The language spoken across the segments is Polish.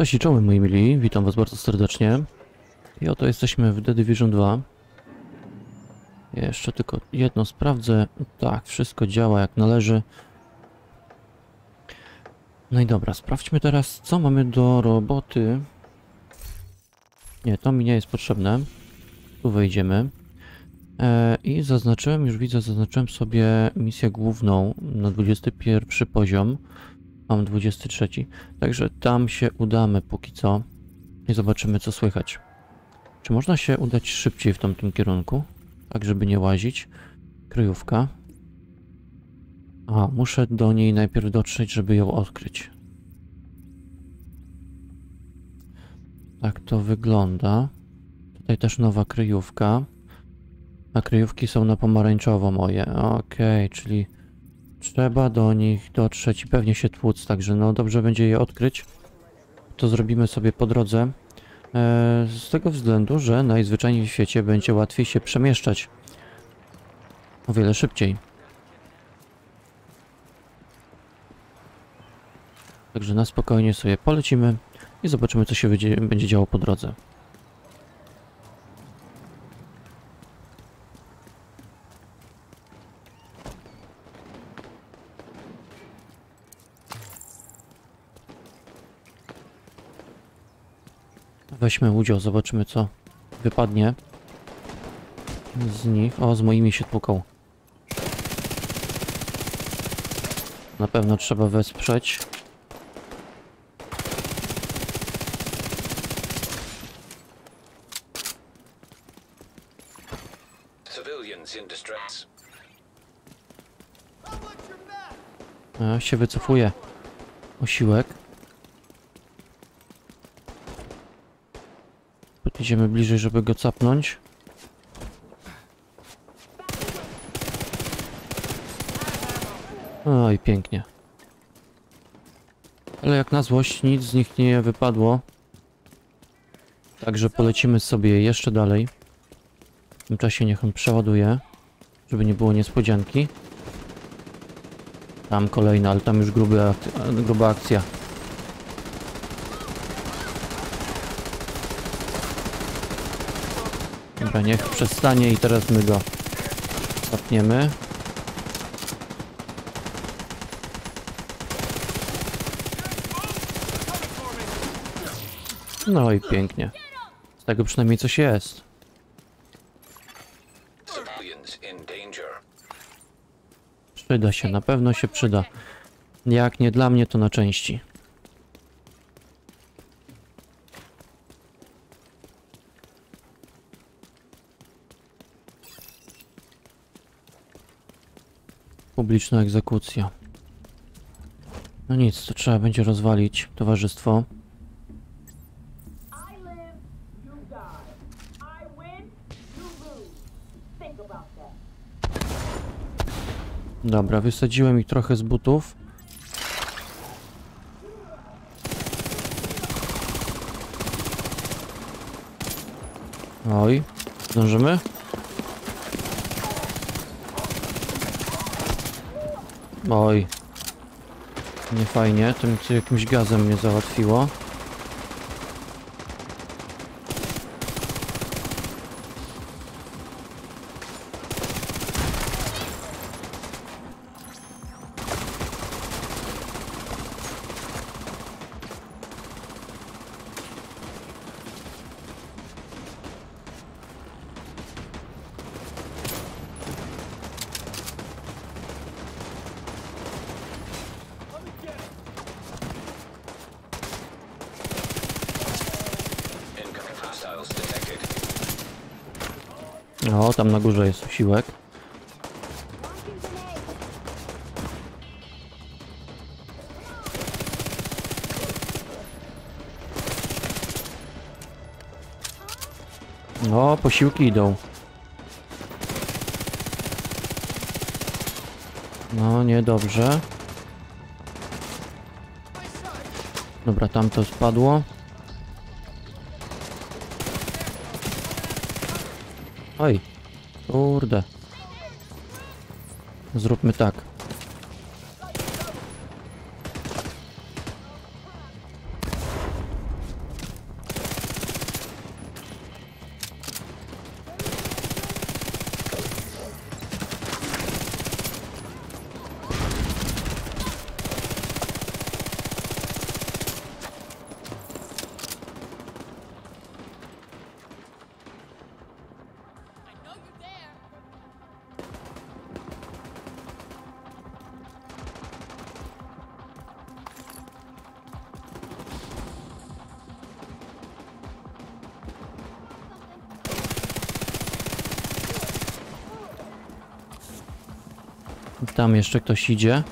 Cześć i czołem moi mili, witam was bardzo serdecznie. I oto jesteśmy w The Division 2. Jeszcze tylko jedno sprawdzę. Tak, wszystko działa jak należy. No i dobra, sprawdźmy teraz co mamy do roboty. Nie, to mi nie jest potrzebne. Tu wejdziemy. E, I zaznaczyłem, już widzę, zaznaczyłem sobie misję główną na 21 poziom. Mam 23. Także tam się udamy póki co. I zobaczymy co słychać. Czy można się udać szybciej w tamtym kierunku? Tak, żeby nie łazić. Kryjówka. A, muszę do niej najpierw dotrzeć, żeby ją odkryć. Tak to wygląda. Tutaj też nowa kryjówka. A kryjówki są na pomarańczowo moje. Okej, czyli trzeba do nich dotrzeć i pewnie się tłuc, także no dobrze będzie je odkryć. To zrobimy sobie po drodze. E, z tego względu, że najzwyczajniej w świecie będzie łatwiej się przemieszczać. O wiele szybciej. Także na spokojnie sobie polecimy i zobaczymy co się będzie, będzie działo po drodze. Weźmy udział, zobaczymy co wypadnie z nich. O, z moimi się tłuką. Na pewno trzeba wesprzeć. A, się wycofuje. Osiłek. Podjedziemy bliżej, żeby go capnąć. Oj, pięknie. Ale jak na złość nic z nich nie wypadło. Także polecimy sobie jeszcze dalej. W tym czasie niech on przeładuje, żeby nie było niespodzianki. Tam kolejna, ale tam już gruby ak gruba akcja. Dobra, niech przestanie i teraz my go zapniemy. No i pięknie. Z tego przynajmniej coś jest. Przyda się, na pewno się przyda. Jak nie dla mnie, to na części. Publiczna egzekucja. No nic, to trzeba będzie rozwalić towarzystwo. Dobra, wysadziłem ich trochę z butów. Oj, zdążymy? Oj. Nie fajnie, tym jakimś gazem mnie załatwiło. Tam na górze jest siłek. O, posiłki idą. No, niedobrze. Dobra, tam to spadło. Oj, kurde. Zróbmy tak. Tam jeszcze ktoś idzie.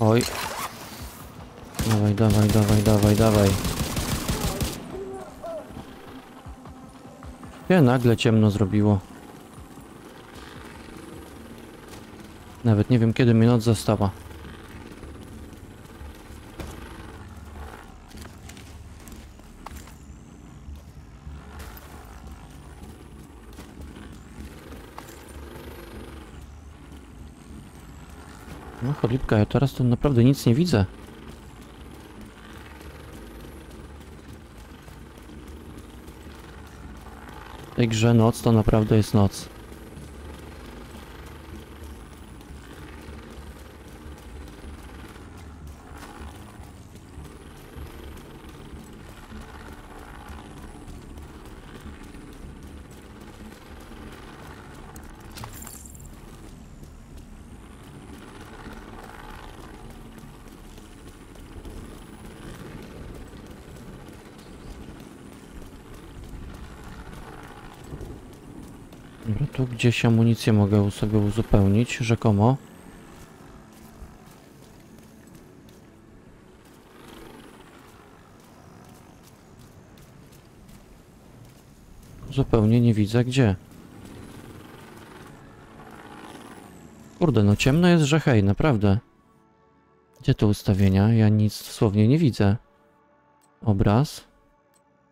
Oj. Dawaj, dawaj, dawaj, dawaj, dawaj. Nie, nagle ciemno zrobiło. Nawet nie wiem kiedy mi noc została. Cholipka, ja teraz to naprawdę nic nie widzę. W tej grze noc to naprawdę jest noc. Dobra, tu gdzieś amunicję mogę sobie uzupełnić, rzekomo. Zupełnie nie widzę gdzie. Kurde, no ciemno jest, że hej, naprawdę. Gdzie te ustawienia? Ja nic dosłownie nie widzę. Obraz.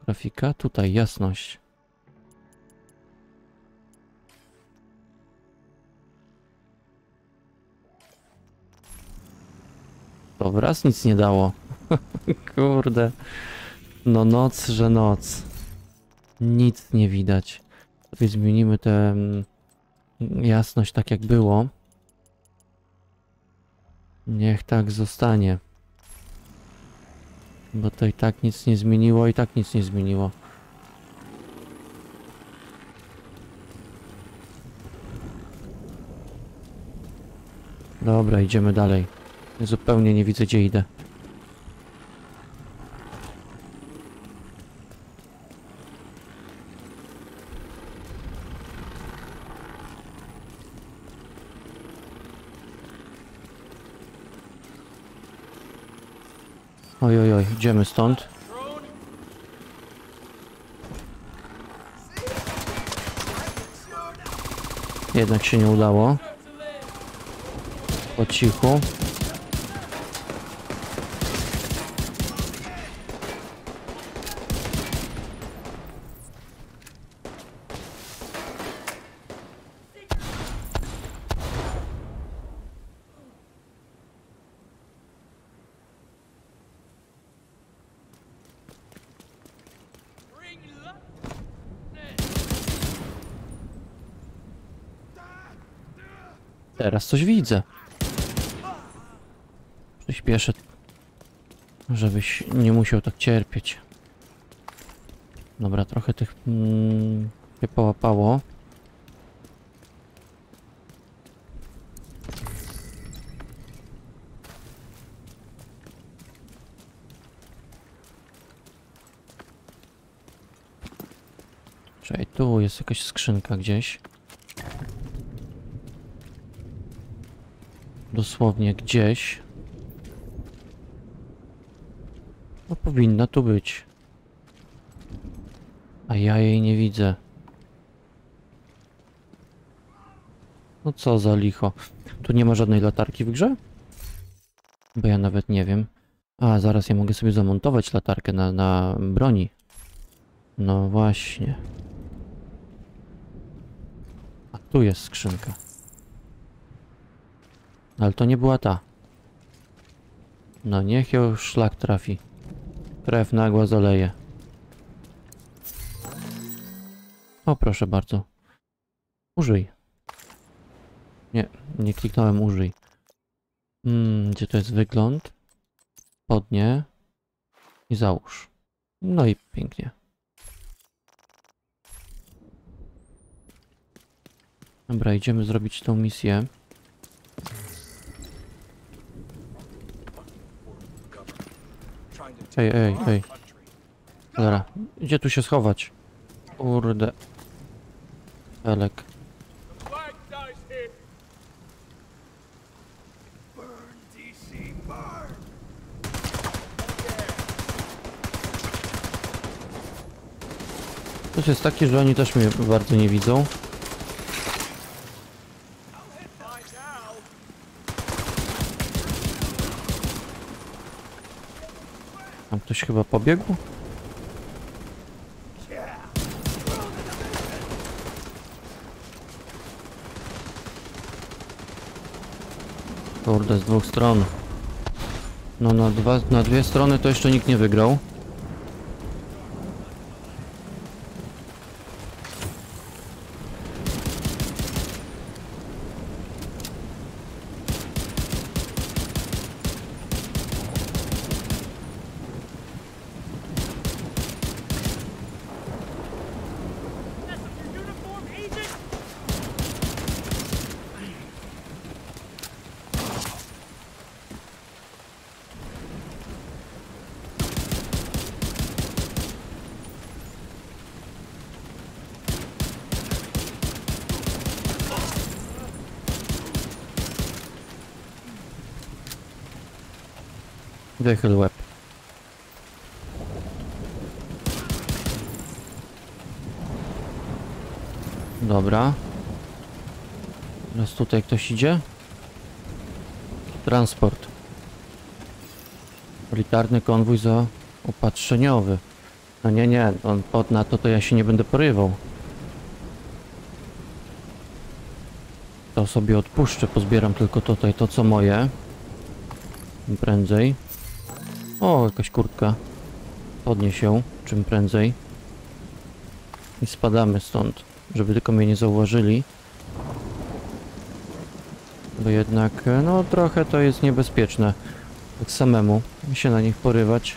Grafika, tutaj jasność. To wraz nic nie dało. Kurde. No noc, że noc. Nic nie widać. Zmienimy tę mm, jasność tak jak było. Niech tak zostanie. Bo to i tak nic nie zmieniło, i tak nic nie zmieniło. Dobra, idziemy dalej. Zupełnie nie widzę gdzie idę. Oj, oj, oj, idziemy stąd. Jednak się nie udało. Po cichu. Teraz coś widzę. Przyspieszę, żebyś nie musiał tak cierpieć. Dobra, trochę tych mm, się połapało. Czekaj, tu jest jakaś skrzynka gdzieś. Dosłownie gdzieś. No powinna tu być. A ja jej nie widzę. No co za licho. Tu nie ma żadnej latarki w grze? Bo ja nawet nie wiem. A, zaraz ja mogę sobie zamontować latarkę na, na broni. No właśnie. A tu jest skrzynka. Ale to nie była ta. No niech ją szlak trafi. Krew nagła zaleje. O, proszę bardzo. Użyj. Nie, nie kliknąłem użyj. Hmm, gdzie to jest wygląd? Podnie. I załóż. No i pięknie. Dobra, idziemy zrobić tą misję. Ej, ej, ej. Dobra, gdzie tu się schować? Kurde. Elek. To jest takie, że oni też mnie bardzo nie widzą. Ktoś chyba pobiegł? Kurde, z dwóch stron. No na, dwa, na dwie strony to jeszcze nikt nie wygrał. Wychyl łeb. Dobra. Teraz tutaj ktoś idzie. Transport. Militarny konwój zaopatrzeniowy. No nie, nie, on pod na to to ja się nie będę porywał. To sobie odpuszczę, pozbieram tylko tutaj to co moje. Prędzej. O, jakaś kurtka. Podnieś ją, czym prędzej. I spadamy stąd, żeby tylko mnie nie zauważyli. Bo jednak, no trochę to jest niebezpieczne. Tak samemu się na nich porywać.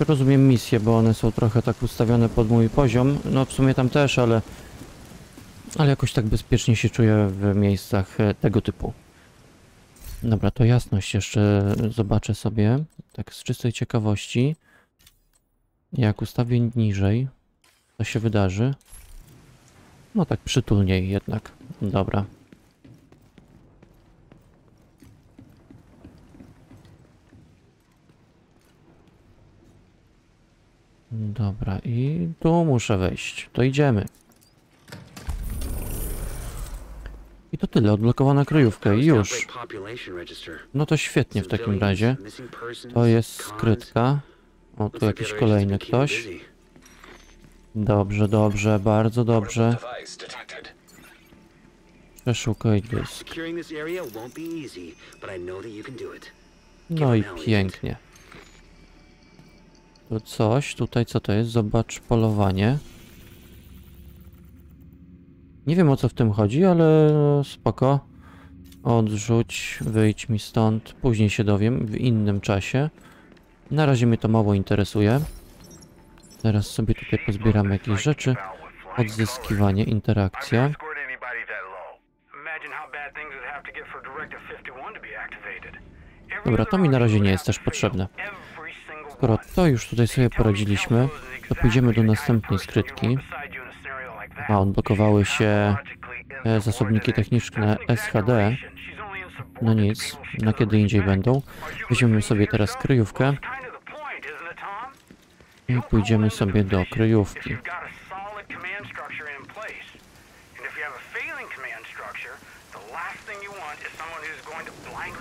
Rozumiem misję, bo one są trochę tak ustawione pod mój poziom. No w sumie tam też, ale... Ale jakoś tak bezpiecznie się czuję w miejscach e, tego typu. Dobra, to jasność jeszcze zobaczę sobie, tak z czystej ciekawości. Jak ustawię niżej, to się wydarzy. No tak przytulniej jednak. Dobra. Dobra, i tu muszę wejść. To idziemy. I to tyle, odblokowana kryjówka i już. No to świetnie w takim razie. To jest skrytka. O, tu jakiś kolejny ktoś. Dobrze, dobrze, bardzo dobrze. Przeszukaj dysk. No i pięknie. Tu coś, tutaj co to jest? Zobacz polowanie. Nie wiem o co w tym chodzi, ale spoko. Odrzuć, wyjdź mi stąd. Później się dowiem, w innym czasie. Na razie mnie to mało interesuje. Teraz sobie tutaj pozbieramy jakieś rzeczy. Odzyskiwanie, interakcja. Dobra, to mi na razie nie jest też potrzebne. Skoro to już tutaj sobie poradziliśmy, to pójdziemy do następnej skrytki. A, odblokowały się e, zasobniki techniczne SHD. No nic, na kiedy indziej będą. Weźmiemy sobie teraz kryjówkę i pójdziemy sobie do kryjówki.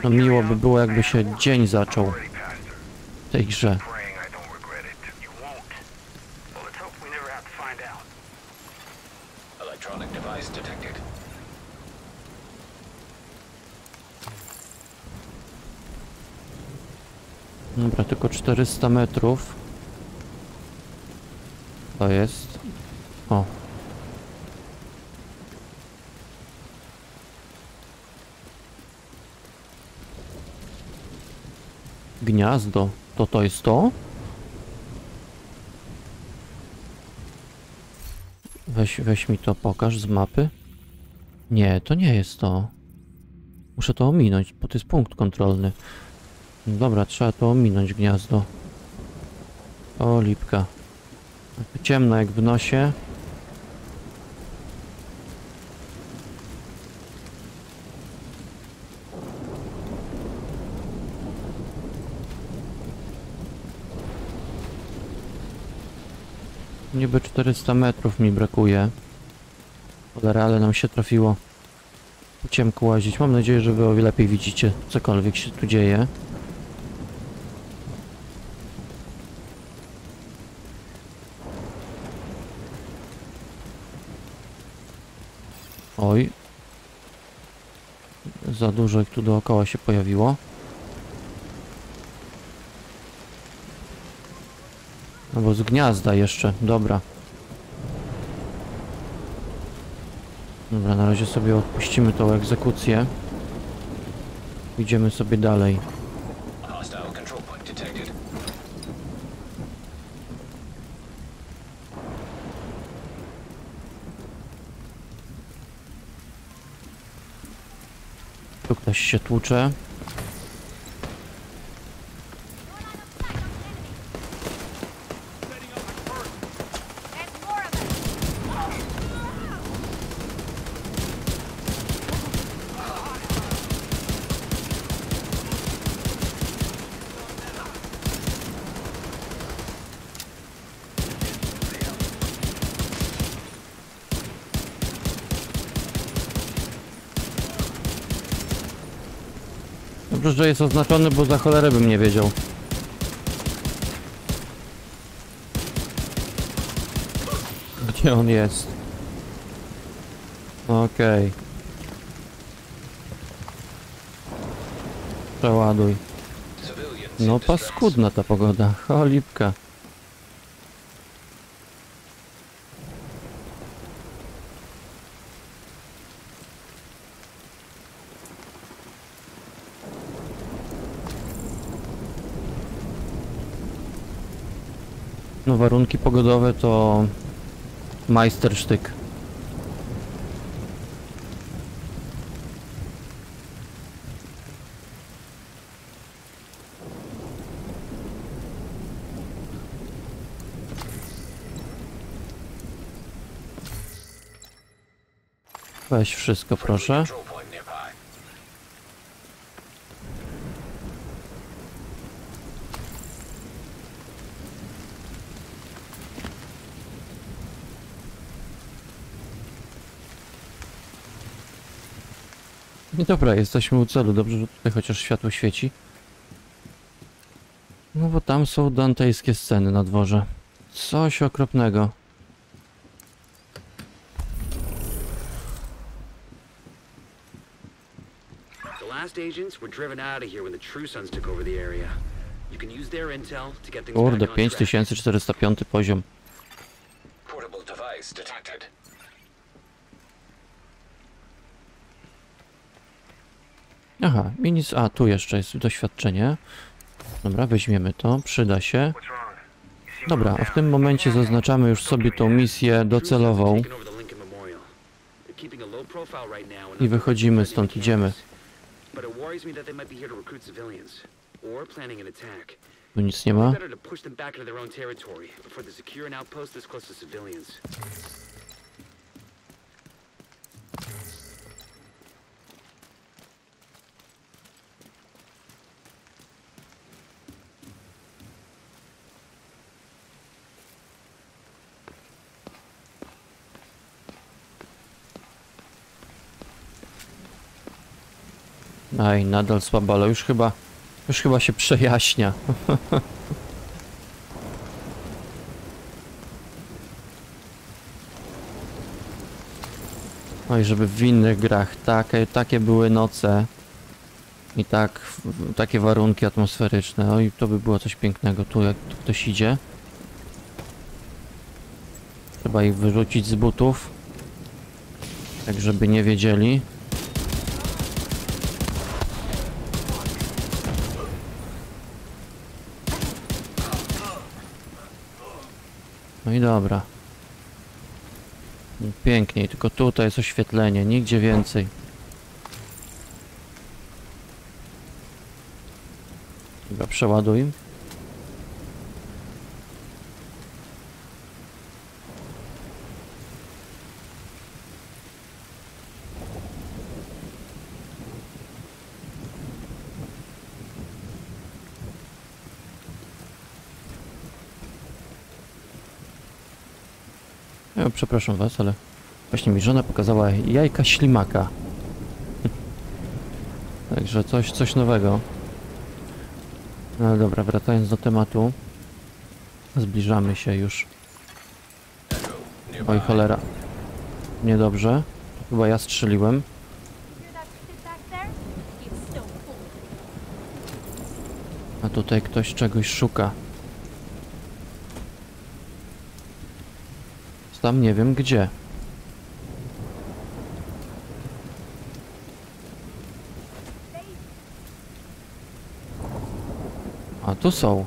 No miło by było jakby się dzień zaczął w tej grze. Dobra, tylko 400 metrów. To jest. O. Gniazdo. To to jest to? Weź, weź mi to pokaż z mapy. Nie, to nie jest to. Muszę to ominąć, bo to jest punkt kontrolny. Dobra, trzeba to ominąć gniazdo. O, lipka. Ciemno jak w nosie. Niby 400 metrów mi brakuje. Cholera, ale nam się trafiło po ciemku łazić. Mam nadzieję, że wy o wiele lepiej widzicie cokolwiek się tu dzieje. Za dużo ich tu dookoła się pojawiło. No bo z gniazda jeszcze, dobra. Dobra, na razie sobie odpuścimy tą egzekucję. Idziemy sobie dalej. Się tłucze. Że jest oznaczony, bo za cholerę bym nie wiedział. Gdzie on jest? Okej. Przeładuj. Civilians No paskudna ta pogoda. Cholipka. Warunki pogodowe to majstersztyk. Weź wszystko proszę. I dobra, jesteśmy u celu. Dobrze, że tutaj chociaż światło świeci. No bo tam są dantejskie sceny na dworze. Coś okropnego. The last agents were driven out of here when the True Sons took over the area. You can use their intel to get things Kurde, back on track. 5405 poziom. Aha, minis... A, tu jeszcze jest doświadczenie. Dobra, weźmiemy to, przyda się. Dobra, a w tym momencie zaznaczamy już sobie tą misję docelową. I wychodzimy stąd, idziemy. But it worries me that they might be here to recruit civilians or planning an attack. Tu nic nie ma. Better to push them back into their own territory before they secure an outpost this close to civilians. Aj, nadal słabo, ale już chyba... Już chyba się przejaśnia. Oj, żeby w innych grach takie, takie były noce i tak, takie warunki atmosferyczne. Oj, to by było coś pięknego. Tu jak tu ktoś idzie. Trzeba ich wyrzucić z butów. Tak, żeby nie wiedzieli. I dobra. Piękniej, tylko tutaj jest oświetlenie, nigdzie więcej. Dobra, przeładuj. Ja, przepraszam was, ale właśnie mi żona pokazała jajka ślimaka. Także coś, coś nowego. No dobra, wracając do tematu. Zbliżamy się już. Oj cholera. Niedobrze. Chyba ja strzeliłem. A tutaj ktoś czegoś szuka. Tam nie wiem gdzie. A tu są.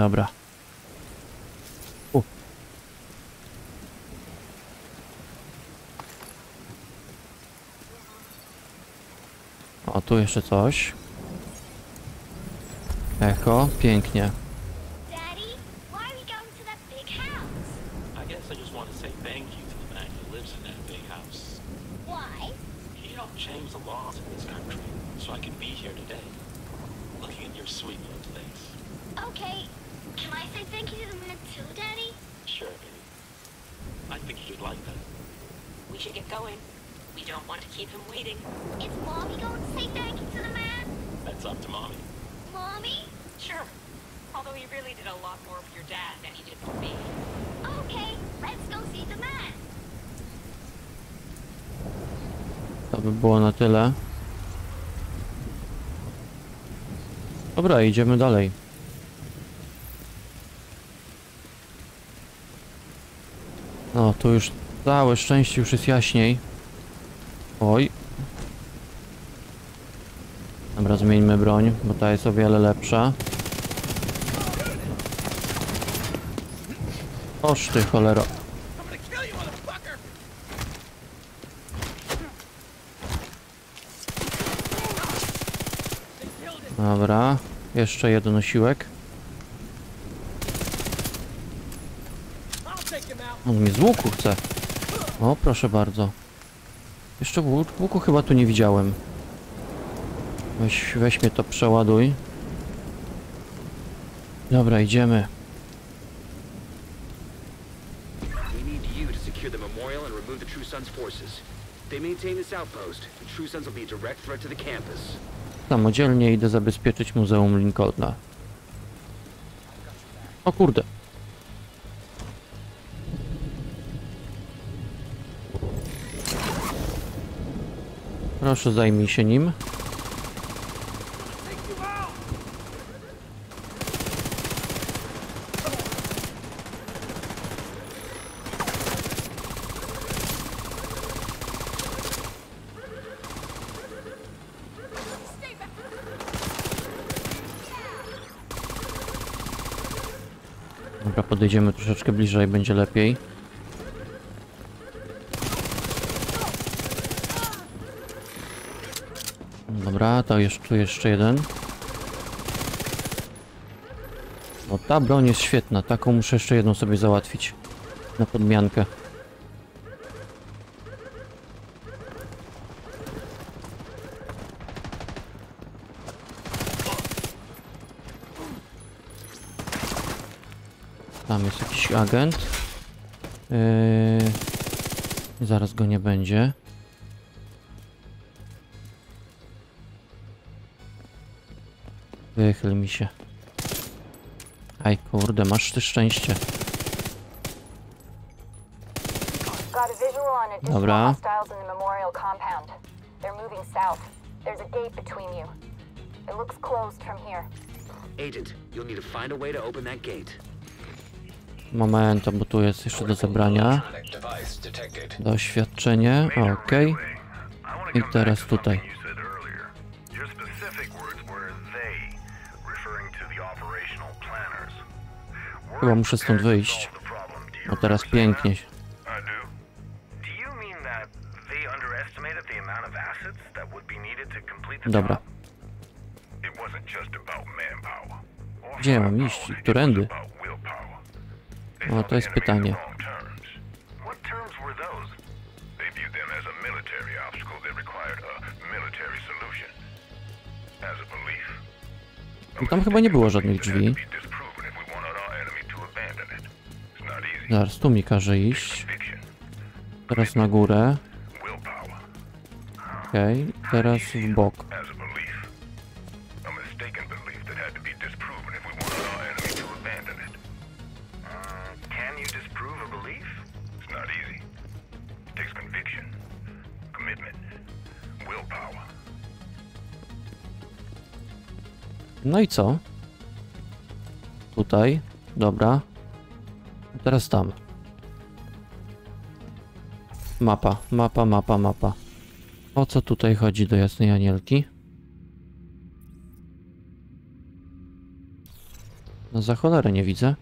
Dobra. U. O, tu jeszcze coś. Echo, pięknie. Daddy, why are we going to that big house? I guess I just want to say thank you to the man who lives in that big house. Why? He helped change the laws in this country, so I can be here today, looking at your sweet little place. Okay. Can I say thank you to the man too, Daddy? Sure, baby. I think you'd like that. We should get going. We don't want to keep him waiting. Is Mommy going to say thank you to the man? That's up to mommy. Mommy? Sure. Although he really did a lot more for your dad than he did for me. Okay, let's go see the man. To by było na tyle. Dobra, idziemy dalej. No, tu już całe szczęście już jest jaśniej. Oj. Dobra, zmieńmy broń, bo ta jest o wiele lepsza. Oż ty cholero. Dobra, jeszcze jeden osiłek. On mi z łuku chce. O, proszę bardzo. Jeszcze łu- łuku chyba tu nie widziałem. Weź, weź mnie to przeładuj. Dobra, idziemy. We need you to secure the memorial Proszę zajmij się nim. Dobra, podejdziemy troszeczkę bliżej, będzie lepiej. To jeszcze, tu jeszcze jeden. No ta broń jest świetna, taką muszę jeszcze jedną sobie załatwić. Na podmiankę. Tam jest jakiś agent. Yy... Zaraz go nie będzie. Wychyl mi się. Aj, kurde, masz ty szczęście. Dobra. hostiles in the memorial compound. They're moving south. There's a gate between you. It looks closed from here. Agent, you'll need to find a way to open that gate. Momento, bo tu jest jeszcze do zebrania. Doświadczenie, okej. I teraz tutaj. That would be needed to complete the Dobra. Gdzie mam iść? Którędy? About willpower. They O, saw to jest pytanie. No tam chyba nie było żadnych drzwi. Zaraz, tu mi każe iść. Teraz na górę. Okej, teraz w bok. No i co? Tutaj. Dobra. Teraz tam. Mapa, mapa, mapa, mapa. O co tutaj chodzi do jasnej anielki? No za cholerę nie widzę.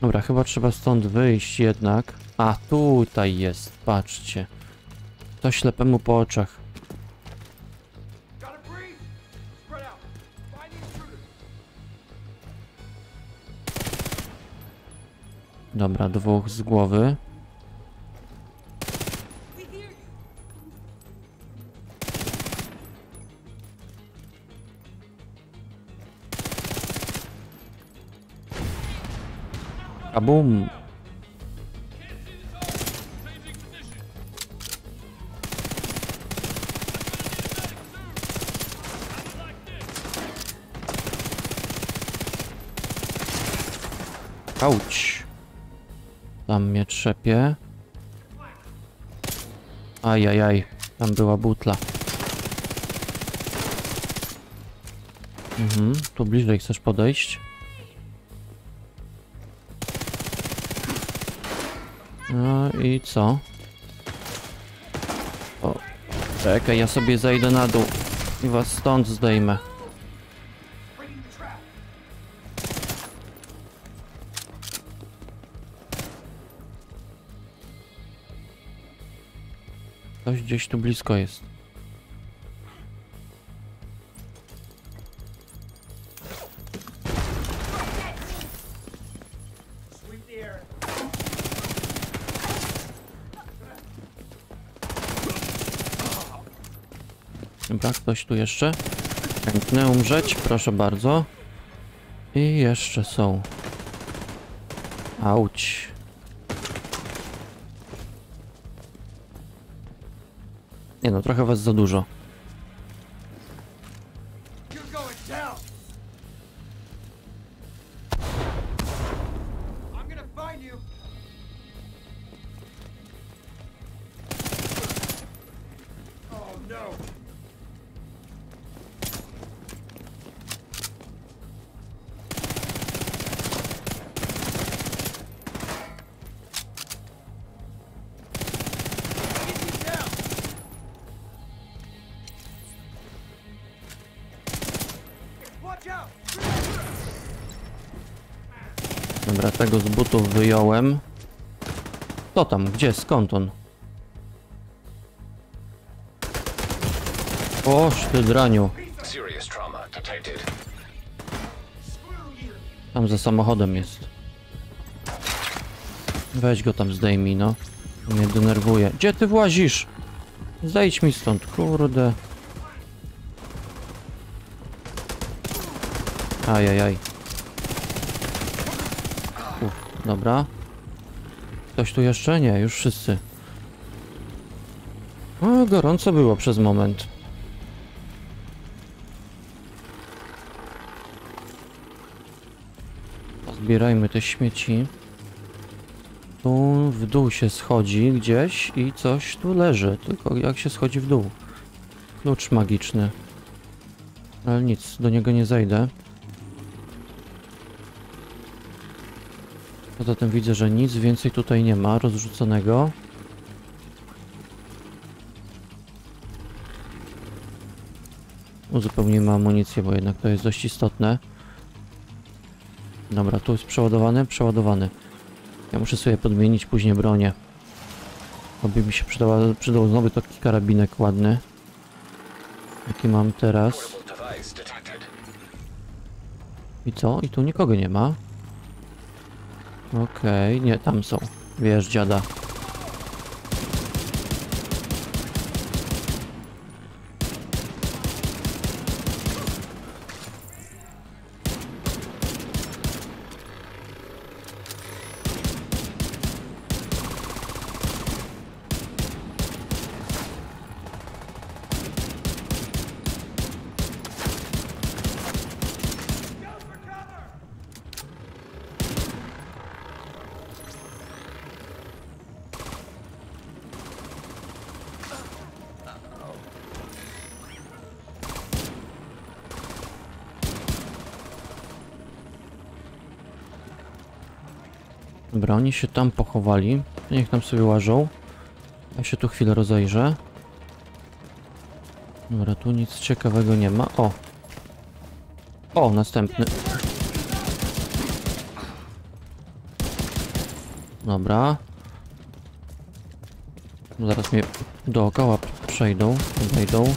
Dobra, chyba trzeba stąd wyjść jednak. A, tutaj jest, patrzcie. To ślepemu po oczach. Dobra, dwóch z głowy. Kabum! Auć! Tam mnie trzepie. Ajajaj, tam była butla. Mhm, tu bliżej chcesz podejść? No i co? O, czekaj, ja sobie zejdę na dół i was stąd zdejmę. Ktoś gdzieś tu blisko jest. Dobra, ktoś tu jeszcze? Chętny umrzeć? Proszę bardzo. I jeszcze są. Auć. Nie no, trochę was za dużo. Dobra, tego z butów wyjąłem. Co tam? Gdzie? Skąd on? Oż ty draniu. Tam za samochodem jest. Weź go tam zdejmij, no. Mnie denerwuje. Gdzie ty włazisz? Zejdź mi stąd, kurde. Ajajaj. Dobra. Ktoś tu jeszcze? Nie, już wszyscy. O, gorąco było przez moment. Zbierajmy te śmieci. Tu w dół się schodzi gdzieś i coś tu leży. Tylko jak się schodzi w dół? Klucz magiczny. Ale nic, do niego nie zejdę. Poza tym widzę, że nic więcej tutaj nie ma rozrzuconego. Uzupełnimy amunicję, bo jednak to jest dość istotne. Dobra, tu jest przeładowany, przeładowany. Ja muszę sobie podmienić później bronię. Bo by mi się przydała, przydał znowu taki karabinek ładny. Jaki mam teraz. I co? I tu nikogo nie ma. Okej, nie, tam są. Wiesz, dziada. Dobra, oni się tam pochowali. Niech tam sobie łażą. Ja się tu chwilę rozejrzę. Dobra, tu nic ciekawego nie ma. O! O, następny. Dobra. Zaraz mnie dookoła przejdą, wejdą.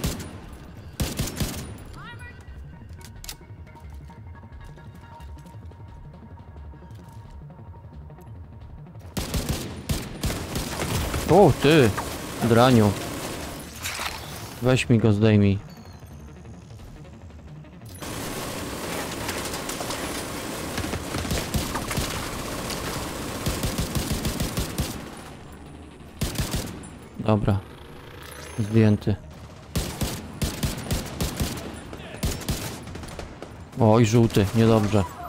O, ty! Draniu. Weź mi go, zdejmij. Dobra. Zdjęty. Oj, żółty, niedobrze.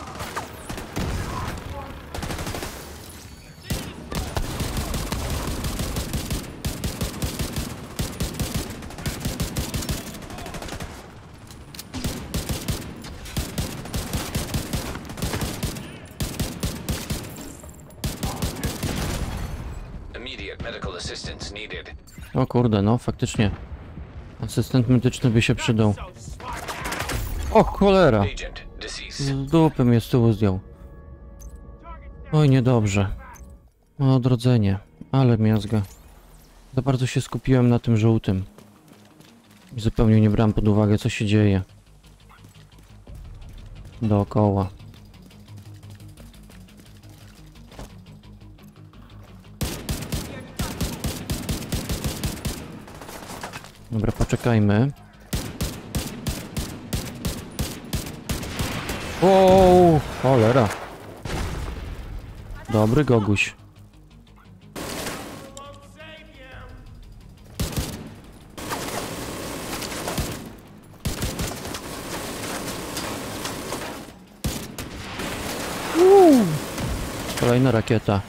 O kurde, no faktycznie. Asystent medyczny by się przydał. O cholera! Z dupy mnie z tyłu zdjął. Oj, niedobrze. O, odrodzenie. Ale miazga. Za bardzo się skupiłem na tym żółtym. Zupełnie nie brałem pod uwagę, co się dzieje. Dookoła. Dobra, poczekajmy. O, cholera. Dobry goguś. Kolejna rakieta.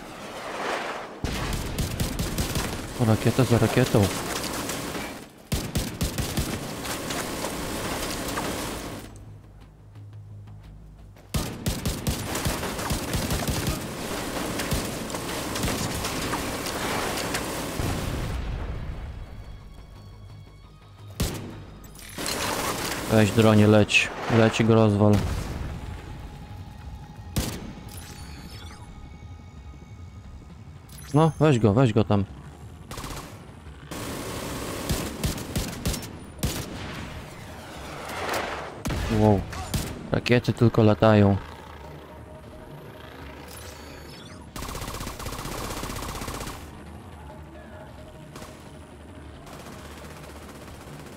Rakieta za rakietą. Weź dronie, leć. Leci go rozwal. No, weź go, weź go tam. Wow. Rakiety tylko latają.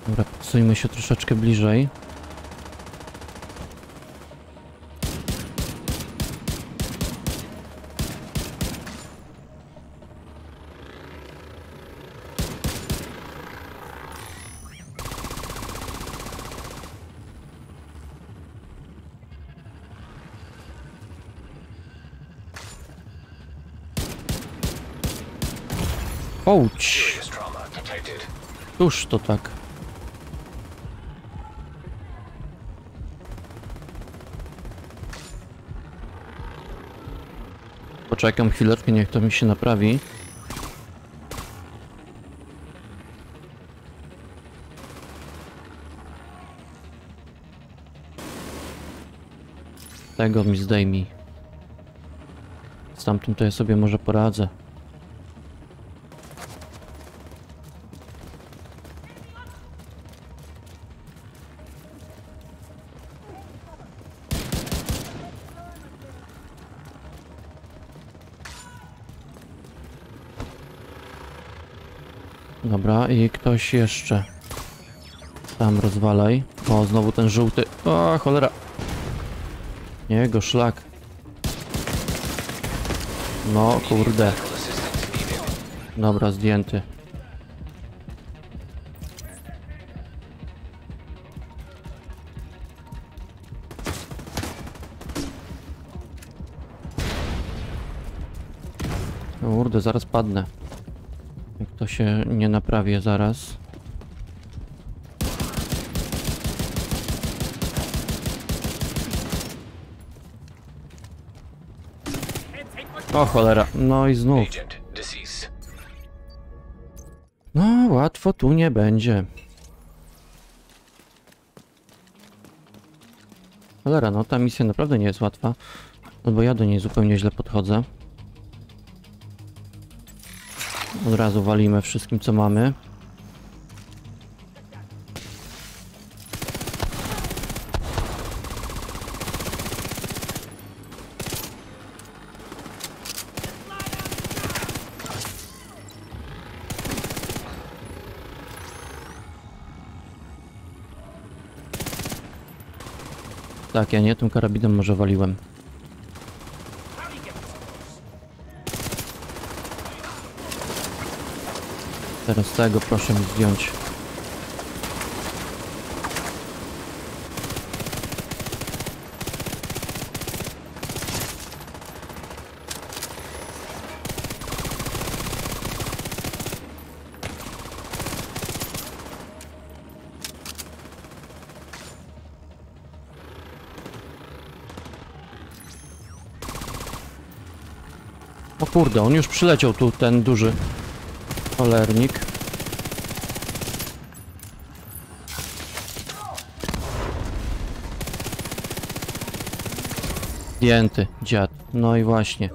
Dobra, podsuńmy się troszeczkę bliżej. Ouch! Cóż to tak? Poczekam chwileczkę, niech to mi się naprawi. Tego mi zdejmij. Z tamtym to ja sobie może poradzę. I ktoś jeszcze. Tam rozwalaj. O, znowu ten żółty. O, cholera. Jego szlak. No, kurde. Dobra, zdjęty. Kurde, zaraz padnę. To się nie naprawię zaraz. O cholera, no i znów. No, łatwo tu nie będzie. Cholera, no ta misja naprawdę nie jest łatwa. No bo ja do niej zupełnie źle podchodzę. Od razu walimy wszystkim co mamy. Tak, ja nie tym karabinem może waliłem. Teraz tego proszę mi zdjąć. O kurde, on już przyleciał tu, ten duży cholernik. Zdjęty, dziad. No i właśnie.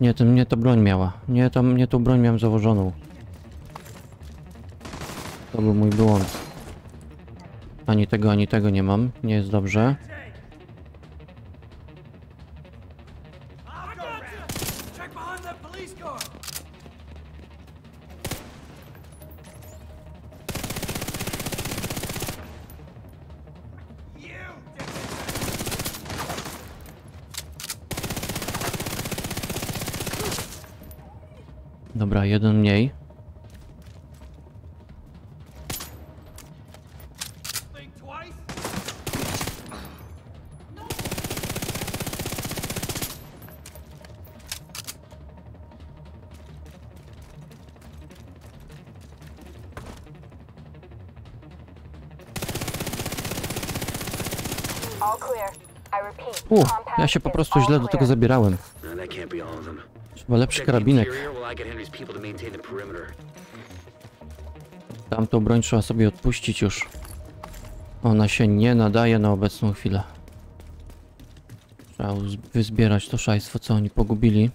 Nie, to mnie to broń miała. Nie, to mnie tą broń miałem założoną. To był mój błąd. Ani tego, ani tego nie mam. Nie jest dobrze. Się po prostu źle do tego zabierałem. Trzeba lepszy karabinek. Tamtą broń trzeba sobie odpuścić już. Ona się nie nadaje na obecną chwilę. Trzeba wyzbierać to szajstwo, co oni pogubili.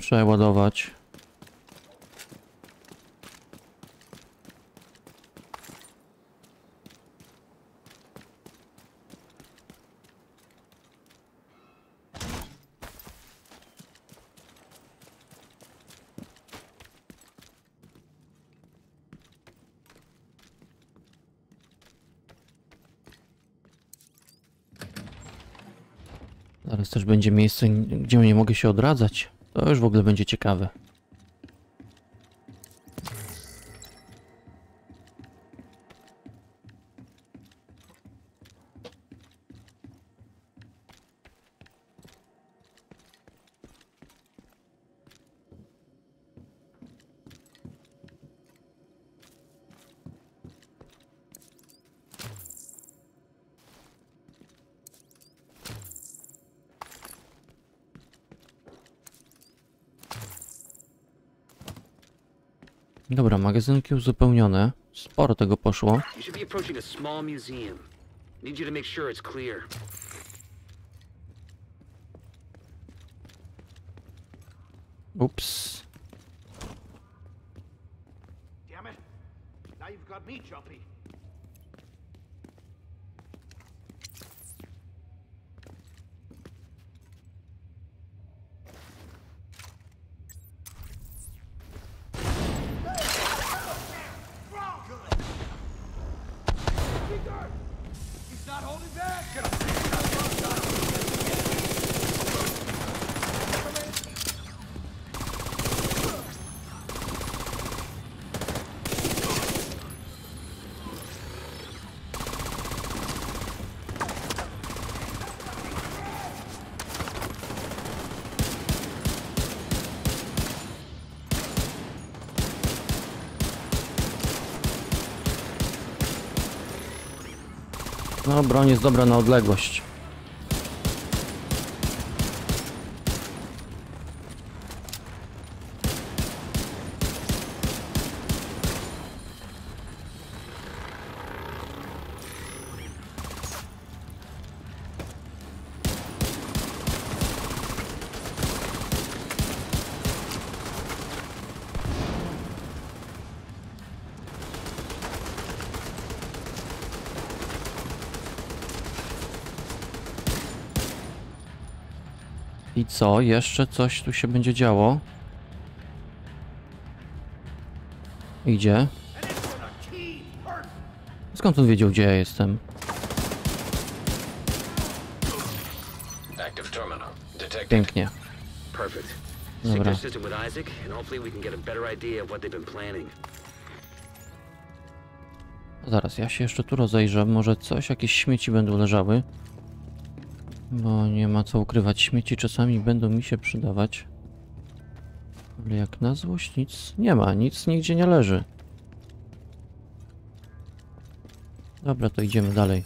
Przeładować. Zaraz też będzie miejsce, gdzie nie mogę się odradzać. To już w ogóle będzie ciekawe. Magazynki uzupełnione. Sporo tego poszło. You should be approaching a small museum. Need you to make sure it's clear. Ups. Damn it. Now you've got me jumpy. No, broń jest dobra na odległość. Co? Jeszcze coś tu się będzie działo? Idzie. Skąd on wiedział, gdzie ja jestem? Pięknie. Dobra. Zaraz, ja się jeszcze tu rozejrzę. Może coś, jakieś śmieci będą leżały. Bo nie ma co ukrywać. Śmieci czasami będą mi się przydawać. Ale jak na złość nic nie ma. Nic nigdzie nie leży. Dobra, to idziemy dalej.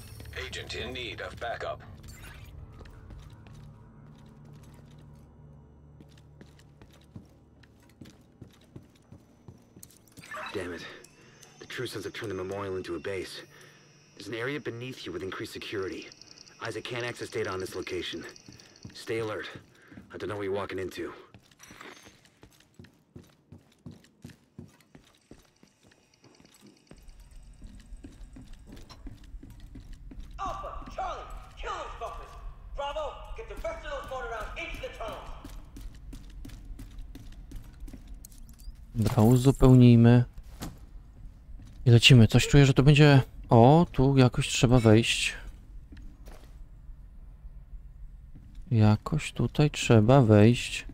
Damn it. The True Sons have turned the Memorial into a base. There's an area beneath you with increased security. Isaac can't access data on this location. Stay alert. I don't know what you're walking into. Alpha, Charlie, kill those fuckers! Bravo, get the rest of those motor rounds into the tunnels! Dobra, uzupełnijmy. I lecimy. Coś czuję, że to będzie... O, tu jakoś trzeba wejść. Jakoś tutaj trzeba wejść.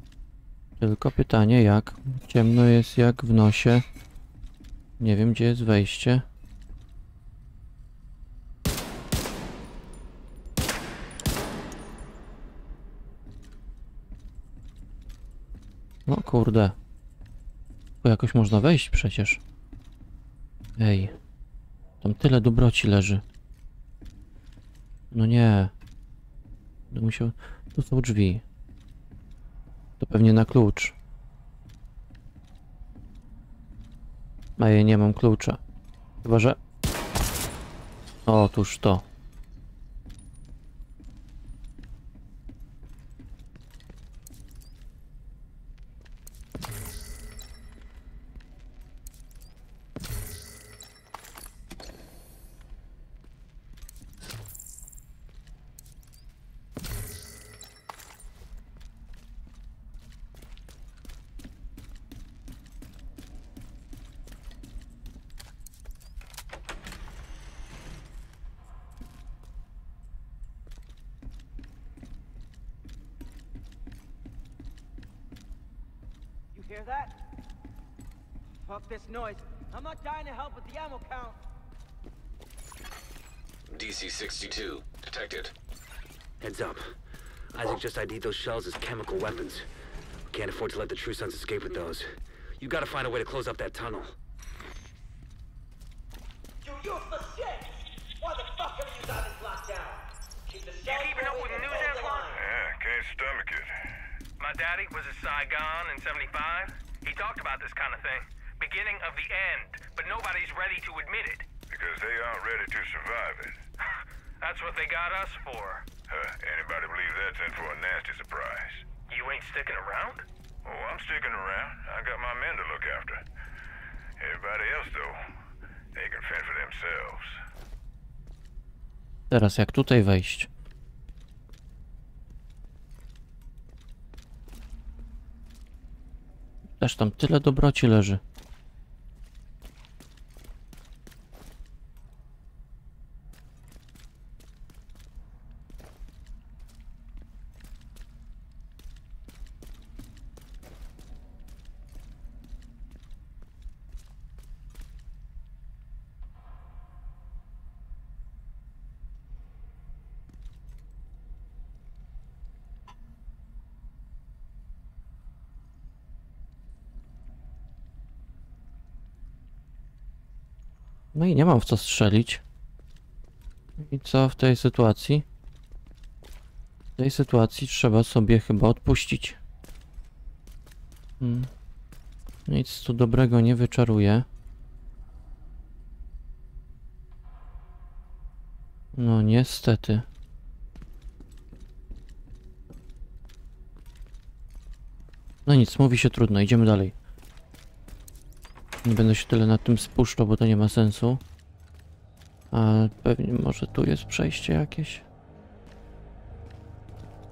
Tylko pytanie jak. Ciemno jest jak w nosie. Nie wiem, gdzie jest wejście. No kurde. Tu jakoś można wejść przecież. Ej. Tam tyle dobroci leży. No nie. Musiał... Tu są drzwi. To pewnie na klucz. A ja nie mam klucza. Chyba, że... Otóż to. This noise. I'm not dying to help with the ammo count. DC 62. Detected. Heads up. Isaac just ID'd those shells as chemical weapons. We can't afford to let the True Sons escape with those. You gotta find a way to close up that tunnel. You useless shit! Why the fuck have you got this locked down? Keep the You keeping up with the news, Antoine? Yeah, can't stomach it. My daddy was at Saigon in 75. He talked about this kind of thing. Beginning of the end, but nobody's ready to admit it. Because they aren't ready to survive it. That's what they got us for. Huh, anybody believe that's in for a nasty surprise. You ain't sticking around? Oh, I'm sticking around. I got my men to look after. Everybody else, though, they can fend for themselves. Teraz jak tutaj wejść? Też tam tyle dobroci leży. No i nie mam w co strzelić. I co w tej sytuacji? W tej sytuacji trzeba sobie chyba odpuścić. Hmm. Nic tu dobrego nie wyczaruje. No niestety. No nic, mówi się trudno, idziemy dalej. Nie będę się tyle nad tym spuszczał, bo to nie ma sensu. A pewnie może tu jest przejście jakieś?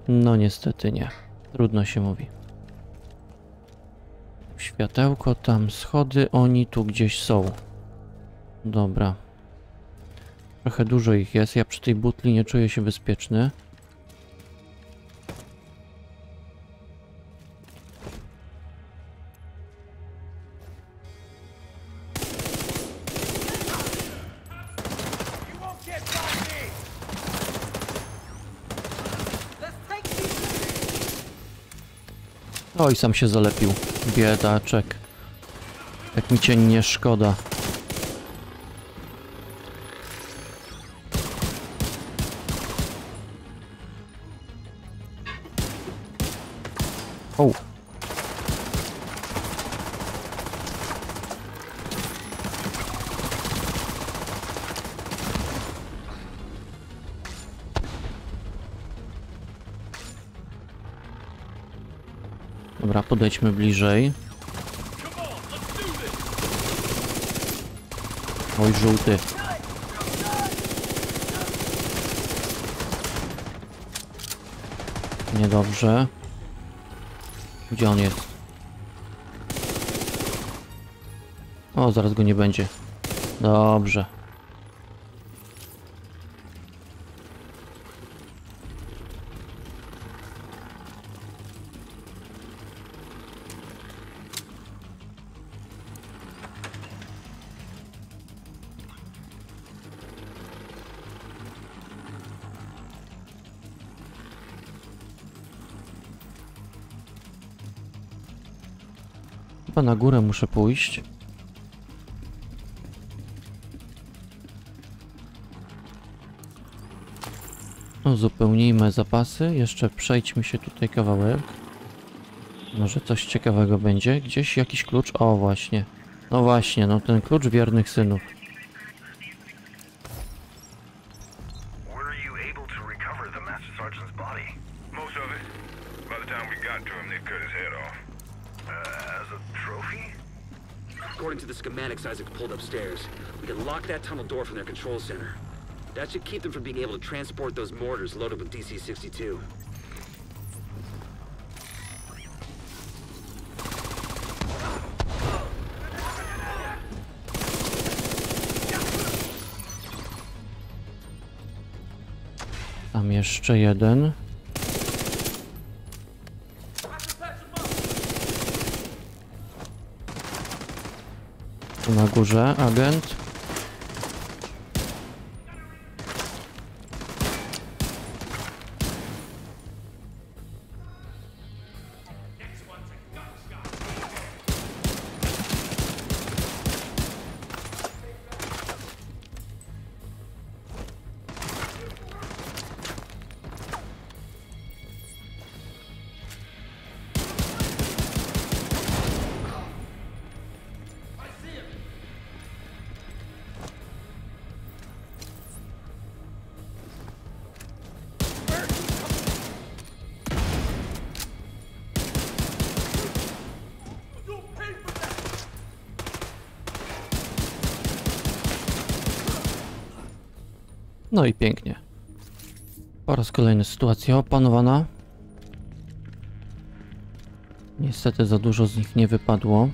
No niestety nie. Trudno się mówi. Światełko, tam schody, oni tu gdzieś są. Dobra. Trochę dużo ich jest, ja przy tej butli nie czuję się bezpieczny. Oj, sam się zalepił. Biedaczek. Jak mi cię nie szkoda. Podejdźmy bliżej. Oj, żółty. Niedobrze. Gdzie on jest? O, zaraz go nie będzie. Dobrze. Chyba na górę muszę pójść. Uzupełnijmy zapasy. Jeszcze przejdźmy się tutaj kawałek. Może coś ciekawego będzie. Gdzieś jakiś klucz. O, właśnie. No właśnie, no ten klucz wiernych synów. We can lock that tunnel door from their control center. That should keep them from being able to transport those mortars loaded with DC-62. Tam jeszcze jeden. Górze agent. No i pięknie. Po raz kolejny sytuacja opanowana. Niestety za dużo z nich nie wypadło.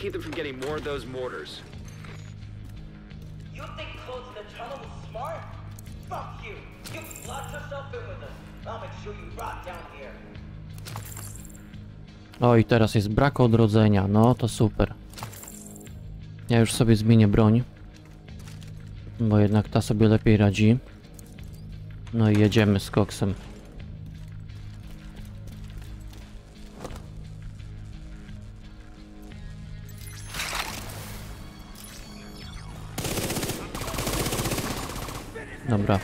Keep them from getting more of those mortars. You think closing the tunnel is smart? Fuck you! You lock yourself in with us. I'll make sure you rot down here. O i teraz jest brak odrodzenia. No to super. Ja już sobie zmienię broń. Bo jednak ta sobie lepiej radzi. No i jedziemy z koksem. Dobra.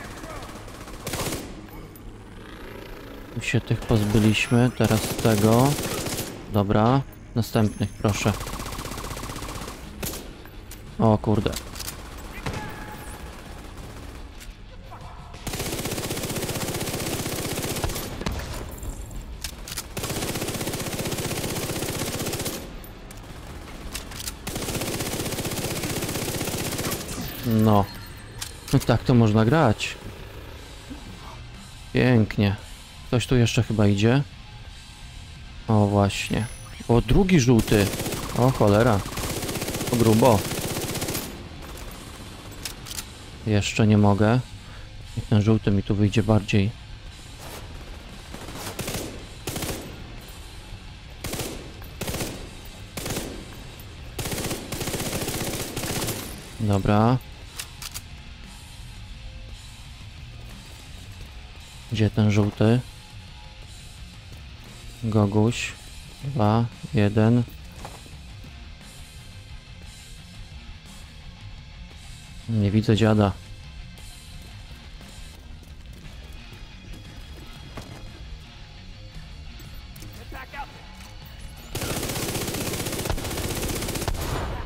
Tu się tych pozbyliśmy, teraz tego. Dobra, następnych proszę. O kurde. No. No tak to można grać. Pięknie. Ktoś tu jeszcze chyba idzie. O właśnie. O, drugi żółty. O cholera. O grubo. Jeszcze nie mogę. Niech ten żółty mi tu wyjdzie bardziej. Dobra. Gdzie ten żółty? Goguś. Dwa, jeden. Nie widzę dziada.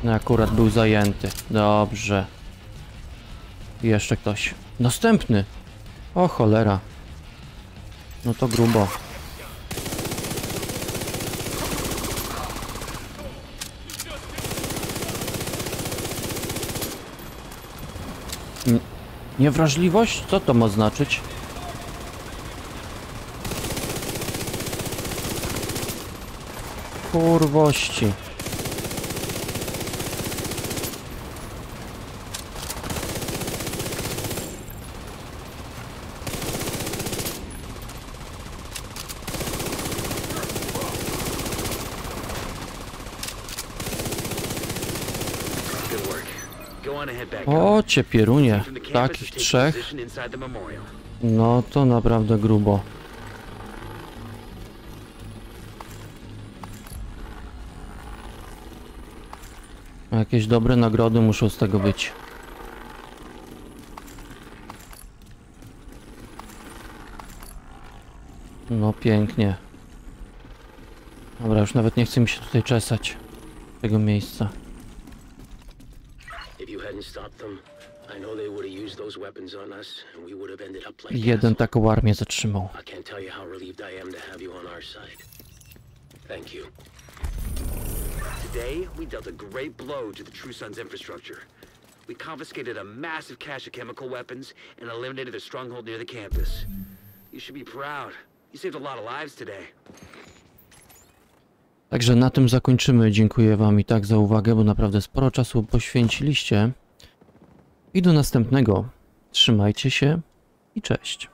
No akurat był zajęty. Dobrze. Jeszcze ktoś. Następny. O cholera. No to grubo. Niewrażliwość? Co to ma znaczyć? Kurwości. Good work. Go on ahead back O, up. Cię pierunie. Takich trzech. No to naprawdę grubo. Jakieś dobre nagrody muszą z tego być. No pięknie. Dobra, już nawet nie chce mi się tutaj czesać. Tego miejsca. Jeden taką armię zatrzymał. Thank you. Today, we dealt a great blow to the True Sons infrastructure. We confiscated a massive cache of chemical weapons and eliminated their stronghold near the campus. You should be proud. You saved a lot of lives today. Także na tym zakończymy. Dziękuję Wam i tak za uwagę, bo naprawdę sporo czasu poświęciliście. I do następnego. Trzymajcie się i cześć.